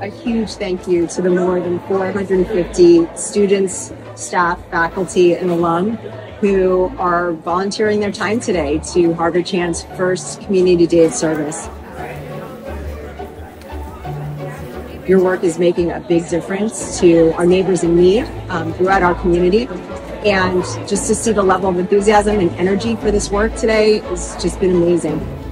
a huge thank you to the more than 450 students, staff, faculty, and alum who are volunteering their time today to Harvard Chan's first Community Day of Service. Your work is making a big difference to our neighbors in need um, throughout our community. And just to see the level of enthusiasm and energy for this work today has just been amazing.